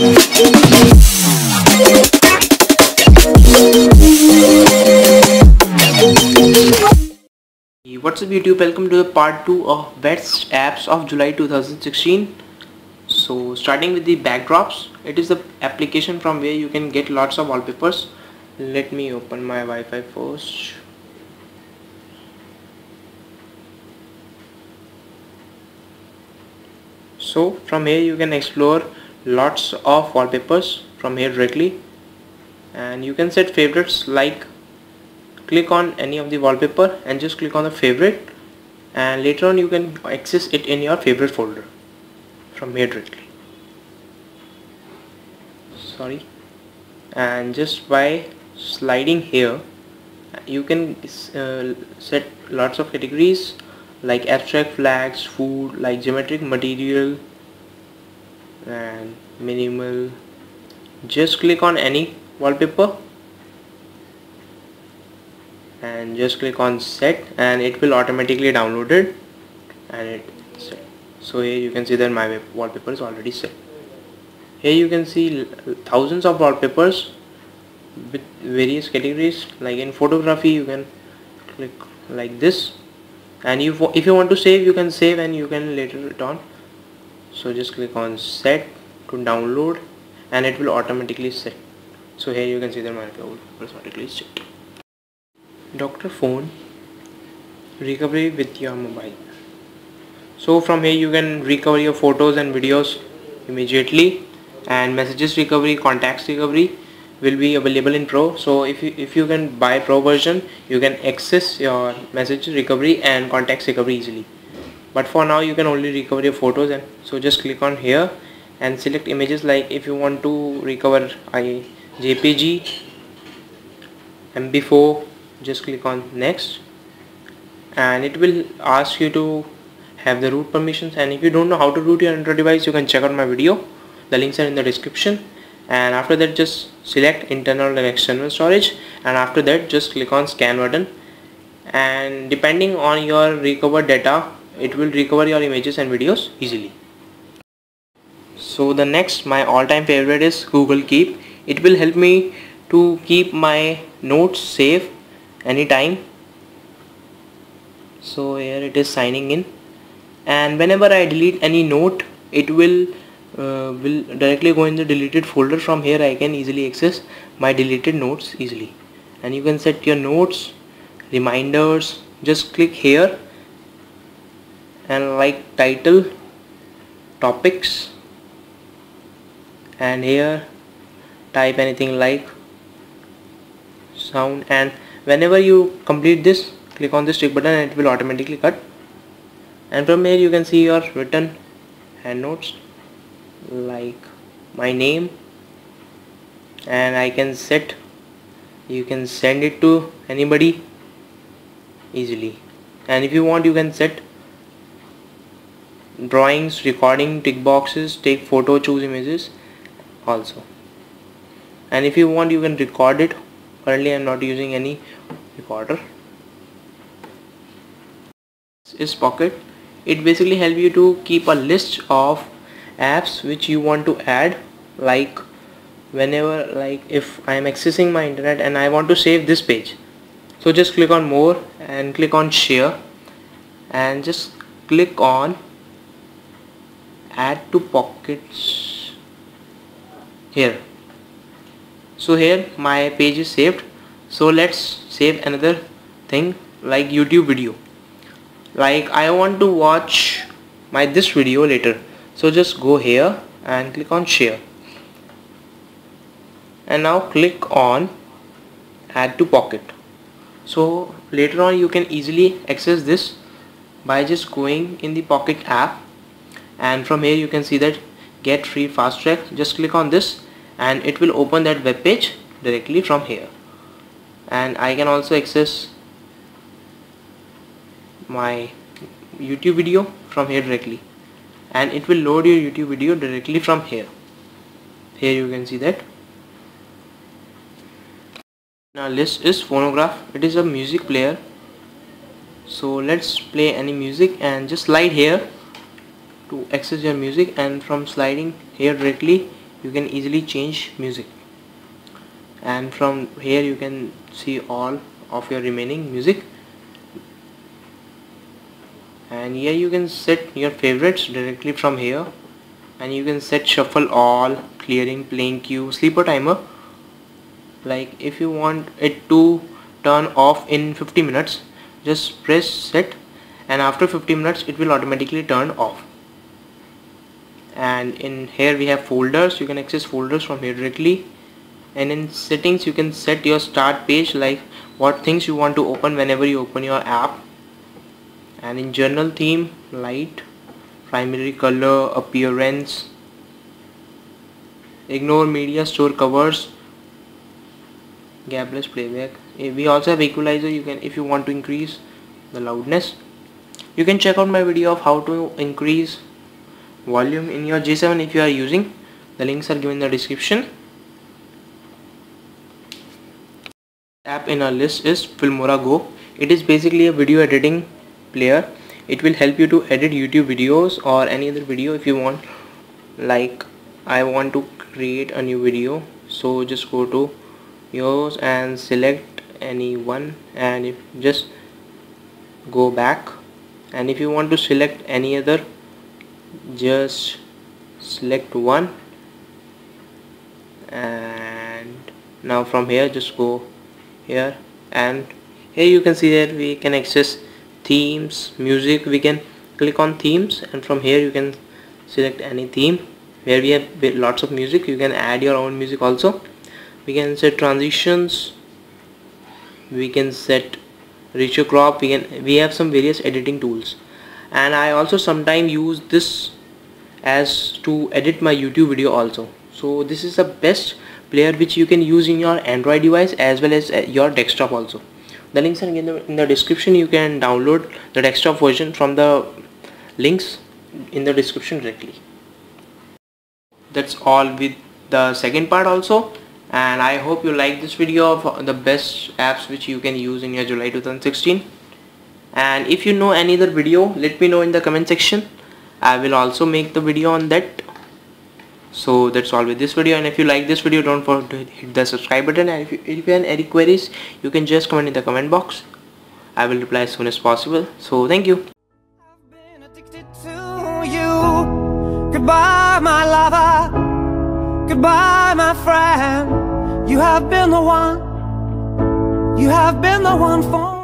What's up YouTube? Welcome to the part 2 of best apps of July 2016 so starting with the backdrops it is the application from where you can get lots of wallpapers. Let me open my Wi-Fi first. So from here you can explore lots of wallpapers from here directly. And you can set favorites like click on any of the wallpaper and just click on the favorite. And later on you can access it in your favorite folder from here directly. Sorry. And just by sliding here you can uh, set lots of categories like abstract flags food like geometric material and minimal. Just click on any wallpaper. And just click on set and it will automatically download it. And it set. so here you can see that my wallpaper is already set. Here you can see thousands of wallpapers with various categories. Like in photography you can click like this. And you if you want to save you can save and you can later on so just click on set to download and it will automatically set. So here you can see the wallpaper is automatically set. Dr. Fone. Recovery with your mobile. So from here you can recover your photos and videos immediately. And messages recovery contacts recovery will be available in pro. So if you if you can buy pro version you can access your message recovery and contacts recovery easily but for now you can only recover your photos and so just click on here and select images like if you want to recover a jpg mp4 just click on next. And it will ask you to have the root permissions. And if you don't know how to root your Android device you can check out my video. The links are in the description. And after that just select internal and external storage. And after that just click on scan button. And depending on your recovered data it will recover your images and videos easily. So the next my all-time favorite is Google Keep. It will help me to keep my notes safe anytime. So here it is signing in. And whenever I delete any note it will uh, will directly go in the deleted folder. From here I can easily access my deleted notes easily. And you can set your notes reminders. Just click here and like title topics and here type anything like sound. And whenever you complete this click on this tick button and it will automatically cut. And from here you can see your written hand notes like my name. And I can set you can send it to anybody easily. And if you want you can set drawings recording tick boxes take photo choose images also. And if you want you can record it. Currently I'm not using any recorder. Is pocket. It basically help you to keep a list of apps which you want to add. Like whenever like if I am accessing my internet and I want to save this page. So just click on more and click on share. And just click on add to pockets here. So here my page is saved. So let's save another thing like YouTube video. Like I want to watch my this video later. So just go here and click on share. And now click on add to pocket. So later on you can easily access this by just going in the pocket app and from here you can see that get free fast track. Just click on this and it will open that web page directly from here. And I can also access my YouTube video from here directly. And it will load your YouTube video directly from here. Here you can see that. Now list is phonograph. It is a music player. So let's play any music and just slide here to access your music and from sliding here directly you can easily change music. And from here you can see all of your remaining music. And here you can set your favorites directly from here. And you can set shuffle all clearing playing queue sleeper timer. Like if you want it to turn off in 50 minutes just press set. And after 50 minutes it will automatically turn off and in here we have folders. You can access folders from here directly. And in settings you can set your start page like what things you want to open whenever you open your app. And in journal theme light primary color appearance ignore media store covers gapless playback. Eh, we also have equalizer. You can if you want to increase the loudness you can check out my video of how to increase volume in your J7 if you are using the links are given in the description. App in our list is Filmora Go. It is basically a video editing player. It will help you to edit YouTube videos or any other video if you want. Like I want to create a new video so just go to yours and select any one. And if just go back. And if you want to select any other just select one and now from here just go here and here you can see that we can access themes music we can click on themes and from here you can select any theme. Where we have lots of music you can add your own music also. We can set transitions we can set richer crop we can we have some various editing tools and I also sometimes use this as to edit my YouTube video also. So this is the best player which you can use in your Android device as well as uh, your desktop also. The links are in the, in the description. You can download the desktop version from the links in the description directly. That's all with the second part also. And I hope you like this video of the best apps which you can use in your July 2016 and if you know any other video let me know in the comment section. I will also make the video on that. So that's all with this video. And if you like this video don't forget to hit the subscribe button. And if you, if you have any queries you can just comment in the comment box. I will reply as soon as possible. So thank you. Goodbye my lover. Goodbye my friend. You have been the one. You have been the one for